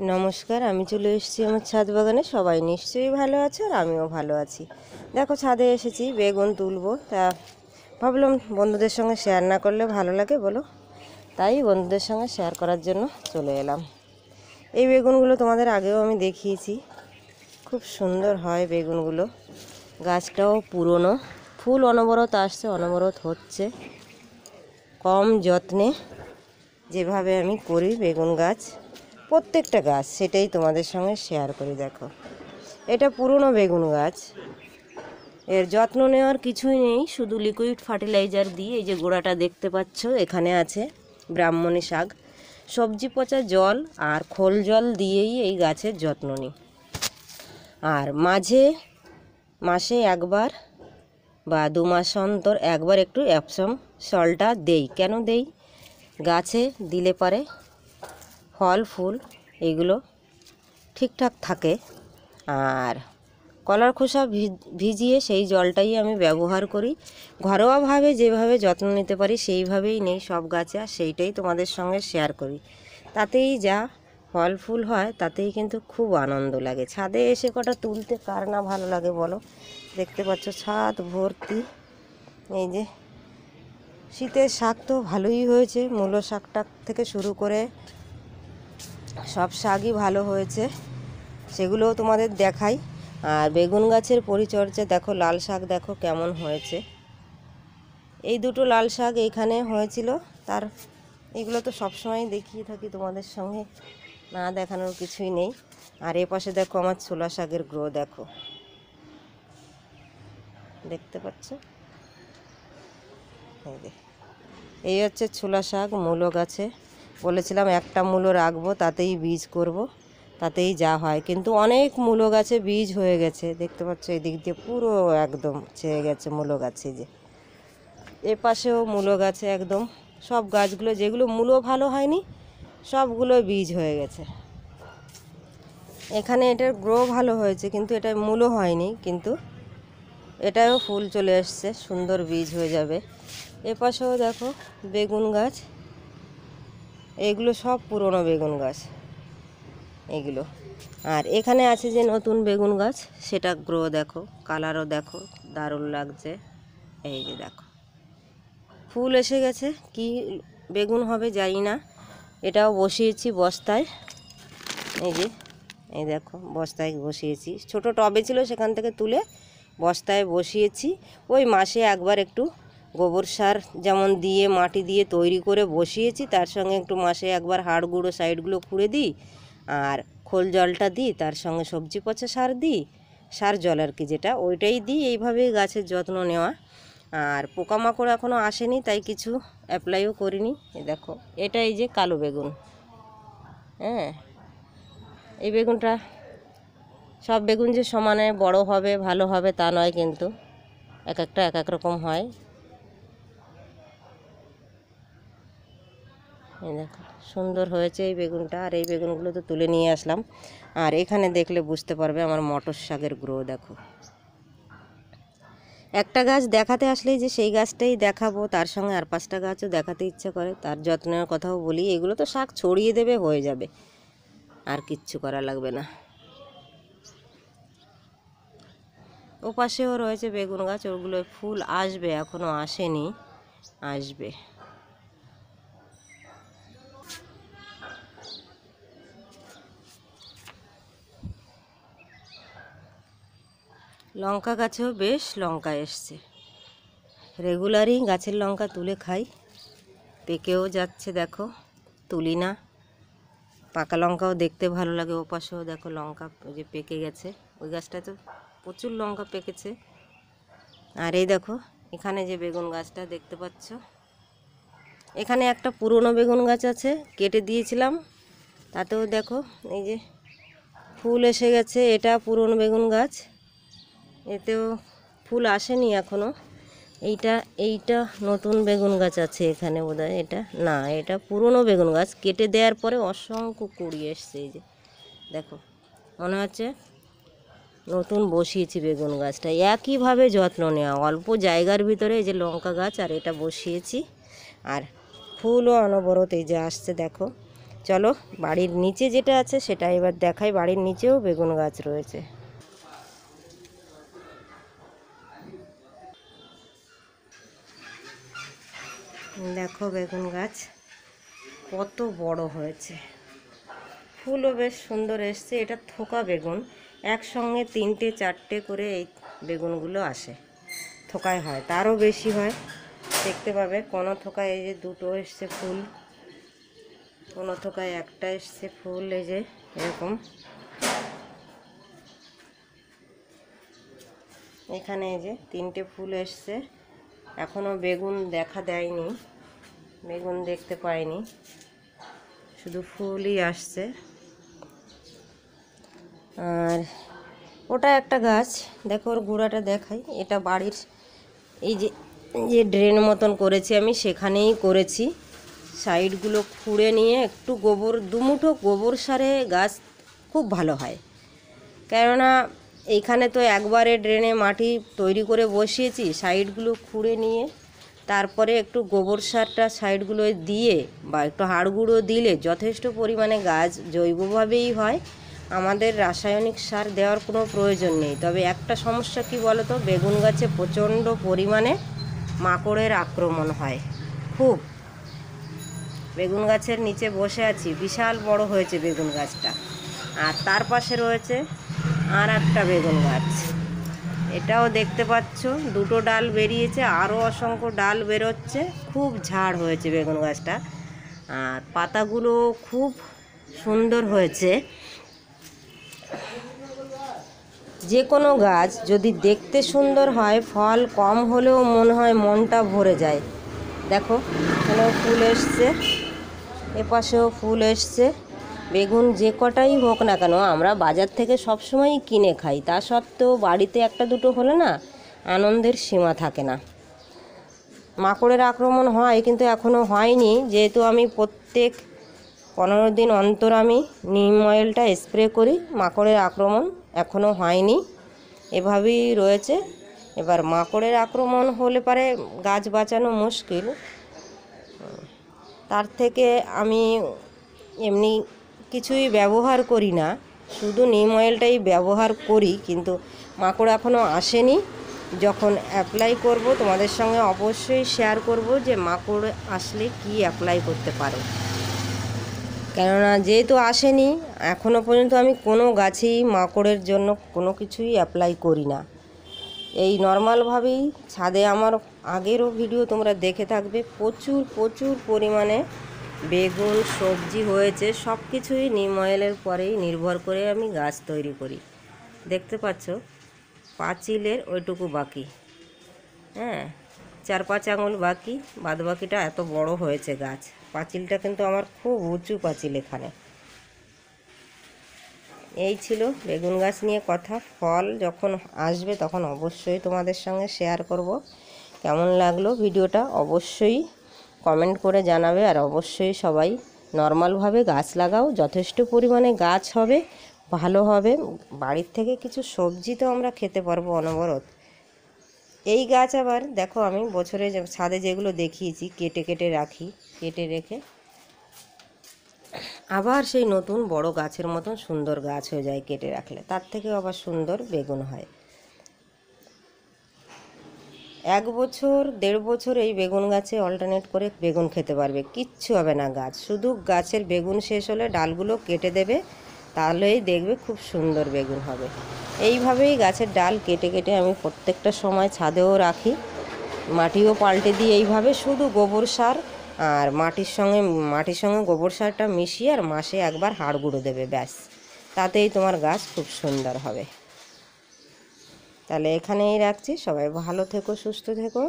নমস্কার, আমি চলে এসেছি আমার ছাদ বাগানে। সবাই নিশ্চয়ই ভালো আছে আর আমিও ভালো আছি। দেখো, ছাদে এসেছি, বেগুন তুলবো। তা ভাবলাম বন্ধুদের সঙ্গে শেয়ার না করলে ভালো লাগে, বলো। তাই বন্ধুদের সঙ্গে শেয়ার করার জন্য চলে এলাম। এই বেগুনগুলো তোমাদের আগেও আমি দেখিয়েছি। খুব সুন্দর হয় বেগুনগুলো। গাছটাও পুরনো। ফুল অনবরত আসছে, অনবরত হচ্ছে। কম যত্নে যেভাবে আমি করি বেগুন গাছ। প্রত্যেকটা গাছ সেটাই তোমাদের সঙ্গে শেয়ার করে, দেখো। এটা পুরনো বেগুন গাছ। এর যত্ন নেওয়ার কিছুই নেই, শুধু লিকুইড ফার্টিলাইজার দিয়ে এই যে গোড়াটা দেখতে পাচ্ছ, এখানে আছে ব্রাহ্মণী শাক। সবজি পচা জল আর খোল জল দিয়েই এই গাছের যত্ন নিই। আর মাঝে মাসে একবার বা দু মাস অন্তর একবার একটু অ্যাপসম সলটা দেই। কেন দেই? গাছে দিলে পারে ফল, ফুল এগুলো ঠিকঠাক থাকে। আর কলার খোসা ভিজিয়ে সেই জলটাই আমি ব্যবহার করি। ঘরোয়াভাবে যেভাবে যত্ন নিতে পারি সেইভাবেই নেই সব গাছে, আর সেইটাই তোমাদের সঙ্গে শেয়ার করি। তাতেই যা ফল, ফুল হয়, তাতেই কিন্তু খুব আনন্দ লাগে। ছাদে এসে কটা তুলতে কার না ভালো লাগে বলো? দেখতে পাচ্ছ ছাদ ভর্তি। এই যে শীতের শাক তো ভালোই হয়েছে। মূলো শাকটা থেকে শুরু করে সব শাকই ভালো হয়েছে, সেগুলোও তোমাদের দেখাই। আর বেগুন গাছের পরিচর্যা, দেখো লাল শাক দেখো কেমন হয়েছে। এই দুটো লাল শাক এইখানে হয়েছিল, তার এগুলো তো সবসময় দেখিয়ে থাকি তোমাদের সঙ্গে, না দেখানোর কিছুই নেই। আর এ পাশে দেখো আমার ছোলা শাকের গ্রো দেখো। দেখতে পাচ্ছ? এই এই হচ্ছে ছোলা শাক, মূলো গাছে। বলেছিলাম একটা মূলো রাখব, তাতেই বীজ করব, তাতেই যা হয়। কিন্তু অনেক মূলো গাছে বীজ হয়ে গেছে, দেখতে পাচ্ছ এদিক দিয়ে পুরো একদম ছেয়ে গেছে মূলো গাছে যে। এ পাশেও মূলো গাছে একদম সব গাছগুলো, যেগুলো মূলো ভালো হয়নি সবগুলো বীজ হয়ে গেছে। এখানে এটার গ্রো ভালো হয়েছে, কিন্তু এটা মূলো হয়নি, কিন্তু এটাও ফুল চলে এসছে, সুন্দর বীজ হয়ে যাবে। এ পাশেও দেখো বেগুন গাছ এগুলো সব পুরনো বেগুন গাছ। এগুলো। আর এখানে আছে যে নতুন বেগুন গাছ, সেটা গ্রো দেখো কালারও দেখো, দারুণ লাগছে। এই যে দেখো। ফুল এসে গেছে, কি বেগুন হবে জানি না। এটাও বসিয়েছি বস্তায়। এই যে, এই দেখো, বস্তায় বসিয়েছি। ছোট টবে ছিল সেখান থেকে তুলে বস্তায় বসিয়েছি। ওই মাসে একবার একটু গোবর সার যেমন দিয়ে, মাটি দিয়ে তৈরি করে বসিয়েছি, তার সঙ্গে একটু মাসে একবার হাড় গুঁড়ো সাইডগুলো খুঁড়ে দিই আর খোল জলটা দিই, তার সঙ্গে সবজি পচা সার দিই, সার জল আর কি যেটা, ওইটাই দিই, এইভাবেই গাছের যত্ন নেওয়া। আর পোকামাকড় এখনও আসেনি, তাই কিছু অ্যাপ্লাইও করিনি। দেখো এটা এই যে কালো বেগুন। হ্যাঁ এই বেগুনটা সব বেগুন যে সমানে বড় হবে, ভালো হবে তা নয় কিন্তু, এক একটা এক এক রকম হয়। দেখো, সুন্দর হয়েছে এই বেগুনটা, আর এই বেগুনগুলো তো তুলে নিয়ে আসলাম। আর এখানে দেখলে বুঝতে পারবে আমার মটর শাকের গ্রো, দেখো। একটা গাছ দেখাতে আসলেই যে সেই গাছটাই দেখাবো, তার সঙ্গে আর পাঁচটা গাছও দেখাতে ইচ্ছে করে, তার যত্নের কথাও বলি, এগুলো তো শাক ছড়িয়ে দেবে, হয়ে যাবে। আর কিচ্ছু করা লাগবে না। ও পাশেও রয়েছে বেগুন গাছ, ওগুলো ফুল আসবে এখনও আসেনি, আসবে। লঙ্কা গাছেও বেশ লঙ্কা এসছে। রেগুলারই গাছের লঙ্কা তুলে খাই। পেকেও যাচ্ছে, দেখো। তুলি না। পাকা লঙ্কাও দেখতে ভালো লাগে, ওপাশেও দেখো লঙ্কা যে পেকে গেছে। ওই গাছটা তো প্রচুর লঙ্কা পেকেছে। আর এই দেখো, এখানে যে বেগুন গাছটা দেখতে পাচ্ছ। এখানে একটা পুরনো বেগুন গাছ আছে, কেটে দিয়েছিলাম। তাতেও দেখো, এই যে ফুল এসে গেছে, এটা পুরনো বেগুন গাছ। এতেও ফুল আসেনি এখনও এইটা এইটা নতুন বেগুন গাছ আছে এখানে বোধহয়, এটা না, এটা পুরনো বেগুন গাছ। কেটে দেওয়ার পরে অসংখ্য কুড়ি এসছে এই যে। দেখো, মনে হচ্ছে নতুন বসিয়েছি বেগুন গাছটা। একইভাবে যত্ন নেওয়া, অল্প জায়গার ভিতরে এই যে লঙ্কা গাছ আর এটা বসিয়েছি। আর ফুলও অনবরত এই যে আসছে, দেখো। চলো, বাড়ির নিচে যেটা আছে সেটা এবার দেখাই, বাড়ির নিচেও বেগুন গাছ রয়েছে। দেখো বেগুন গাছ, কত বড় হয়েছে। ফুলও বেশ সুন্দর এসছে, এটা থোকা বেগুন। একসঙ্গে তিনটে, চারটে করে এই বেগুনগুলো আসে। থোকায় হয়, তারও বেশি হয়। দেখতে পাবে, কোনো থোকায় এই যে দুটো এসছে ফুল, কোনো থোকায় একটা এসছে ফুল, এই যে এরকম। এখানে এই যে তিনটে ফুল এসছে। এখনও বেগুন দেখা দেয়নি, বেগুন দেখতে পাইনি। শুধু ফুলই আসছে। আর ওটা একটা গাছ, দেখো ওর গোড়াটা দেখাই। এটা বাড়ির এই যে যে ড্রেন মতন করেছি আমি, সেখানেই করেছি। সাইডগুলো খুঁড়ে নিয়ে একটু গোবর, দুমুঠো গোবর সারে গাছ খুব ভালো হয়। কেননা এইখানে তো একবারে ড্রেনে মাটি তৈরি করে বসিয়েছি, সাইডগুলো খুঁড়ে নিয়ে, তারপরে একটু গোবর সারটা সাইডগুলো দিয়ে বা একটু হাড়গুঁড়ো দিলে যথেষ্ট পরিমাণে গাছ জৈবভাবেই হয়। আমাদের রাসায়নিক সার দেওয়ার কোনো প্রয়োজন নেই। তবে একটা সমস্যা কি বলতো, বেগুন গাছে প্রচণ্ড পরিমাণে মাকড়ের আক্রমণ হয়। খুব। বেগুন গাছের নিচে বসে আছি, বিশাল বড় হয়েছে বেগুন গাছটা। আর তার পাশে রয়েছে আর একটা বেগুন গাছ। এটাও দেখতে পাচ্ছ, দুটো ডাল বেরিয়েছে আরও অসংখ্য ডাল বেরোচ্ছে, খুব ঝাড় হয়েছে বেগুন গাছটা। আর পাতাগুলো খুব সুন্দর হয়েছে। যে কোনো গাছ যদি দেখতে সুন্দর হয়, ফল কম হলেও মনে হয় মনটা ভরে যায়। দেখো, এখানেও ফুল এসছে, এপাশেও ফুল এসছে। বেগুন যে কটাই হোক না কেন, আমরা বাজার থেকে সবসময়ই কিনে খাই। তা সত্ত্বেও বাড়িতে একটা দুটো হলে না আনন্দের সীমা থাকে না। মাকড়ের আক্রমণ হয়, কিন্তু এখনও হয়নি। যেহেতু আমি প্রত্যেক পনেরো দিন অন্তর আমি নিম অয়েলটা স্প্রে করি, মাকড়ের আক্রমণ এখনও হয়নি। এভাবেই রয়েছে। এবার মাকড়ের আক্রমণ হলে পারে গাছ বাঁচানো মুশকিল। তার থেকে আমি এমনি কিছুই ব্যবহার করি না। শুধু নিম অয়েলটাই ব্যবহার করি, কিন্তু মাকড় এখনও আসেনি। যখন অ্যাপ্লাই করব, তোমাদের সঙ্গে অবশ্যই শেয়ার করব যে মাকড় আসলে কি অ্যাপ্লাই করতে পারো। কেননা যেহেতু আসেনি এখনও পর্যন্ত আমি কোনো গাছেই মাকড়ের জন্য কোনো কিছুই অ্যাপ্লাই করি না। এই নর্মালভাবেই ছাদে আমার আগেরও ভিডিও তোমরা দেখে থাকবে, প্রচুর প্রচুর পরিমাণে বেগুন, সবজি হয়েছে সব কিছুই নিম অয়েলের পরেই নির্ভর করে আমি গাছ তৈরি করি। দেখতে পাচ্ছ, পাঁচিলের ওইটুকু বাকি। হ্যাঁ চার পাঁচ আঙুল বাকি বাদ বাকিটা এত বড় হয়েছে গাছ। পাঁচিলটা কিন্তু আমার খুব উঁচু পাঁচিল এখানে। এই ছিল বেগুন গাছ নিয়ে কথা। ফল যখন আসবে তখন অবশ্যই তোমাদের সঙ্গে শেয়ার করব। কেমন লাগল ভিডিওটা? অবশ্যই কমেন্ট করে জানাবে আর অবশ্যই সবাই নর্মালভাবে গাছ লাগাও। যথেষ্ট পরিমাণে গাছ হবে, ভালো হবে। বাড়ির থেকে কিছু সবজি তো আমরা খেতে পারব অনবরত। এই গাছ আবার দেখো আমি বছরে ছাদে যেগুলো দেখিয়েছি, কেটে কেটে রাখি, কেটে রেখে আবার সেই নতুন বড় গাছের মতন সুন্দর গাছ হয়ে যায় কেটে রাখলে। তার থেকে আবার সুন্দর বেগুন হয়। এক বছর, দেড় বছর এই বেগুন গাছে অল্টারনেট করে বেগুন খেতে পারবে। কিচ্ছু হবে না গাছ। শুধু গাছের বেগুন শেষ হলে ডালগুলো কেটে দেবে, তাহলেই দেখবে খুব সুন্দর বেগুন হবে। এইভাবেই গাছের ডাল কেটে কেটে আমি প্রত্যেকটা সময় ছাদেও রাখি। মাটিও পাল্টে দিই এইভাবে, শুধু গোবর সার আর মাটির সঙ্গে মাটির সঙ্গে গোবর সারটা মিশিয়ে আর মাসে একবার হাড় গুঁড়ো দেবে, ব্যাস। তাতেই তোমার গাছ খুব সুন্দর হবে। তাহলে এখানেই রাখছি। সবাই ভালো থেকো সুস্থ থেকো।